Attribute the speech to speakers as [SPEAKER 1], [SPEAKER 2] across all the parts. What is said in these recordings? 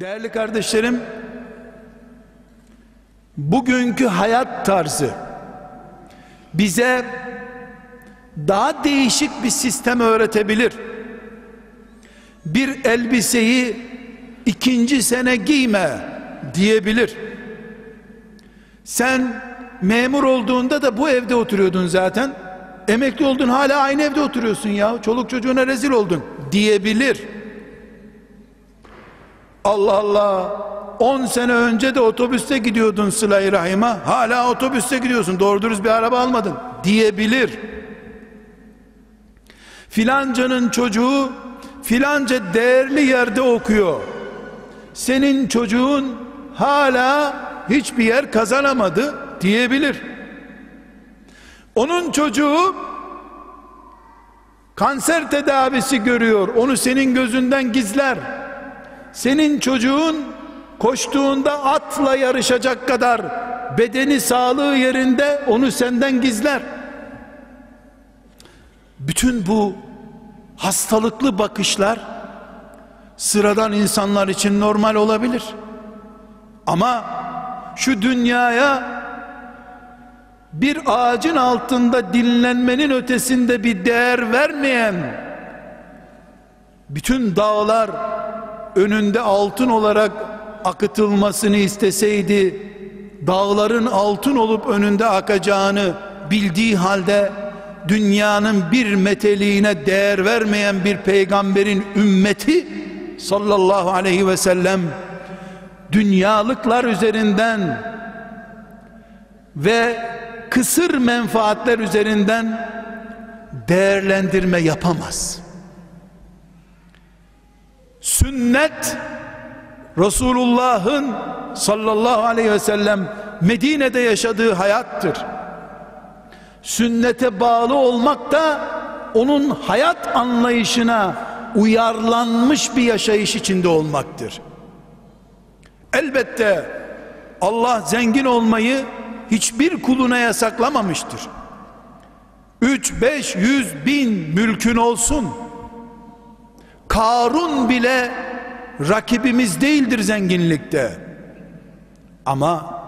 [SPEAKER 1] Değerli kardeşlerim, bugünkü hayat tarzı bize daha değişik bir sistem öğretebilir. Bir elbiseyi ikinci sene giyme diyebilir. Sen memur olduğunda da bu evde oturuyordun zaten. Emekli oldun hala aynı evde oturuyorsun ya. Çoluk çocuğuna rezil oldun diyebilir. Allah Allah. 10 sene önce de otobüste gidiyordun sıla Rahim'e. Hala otobüste gidiyorsun. Doğru dürüst bir araba almadın. Diyebilir. Filancanın çocuğu filanca değerli yerde okuyor. Senin çocuğun hala hiçbir yer kazanamadı diyebilir. Onun çocuğu kanser tedavisi görüyor. Onu senin gözünden gizler senin çocuğun koştuğunda atla yarışacak kadar bedeni sağlığı yerinde onu senden gizler. Bütün bu hastalıklı bakışlar sıradan insanlar için normal olabilir. Ama şu dünyaya bir ağacın altında dinlenmenin ötesinde bir değer vermeyen bütün dağlar önünde altın olarak akıtılmasını isteseydi dağların altın olup önünde akacağını bildiği halde dünyanın bir meteliğine değer vermeyen bir peygamberin ümmeti sallallahu aleyhi ve sellem dünyalıklar üzerinden ve kısır menfaatler üzerinden değerlendirme yapamaz sünnet Resulullah'ın sallallahu aleyhi ve sellem Medine'de yaşadığı hayattır. Sünnete bağlı olmak da onun hayat anlayışına uyarlanmış bir yaşayış içinde olmaktır. Elbette Allah zengin olmayı hiçbir kuluna yasaklamamıştır. 3, 5, 100 bin mülkün olsun. Karun bile rakibimiz değildir zenginlikte. Ama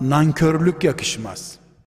[SPEAKER 1] nankörlük yakışmaz.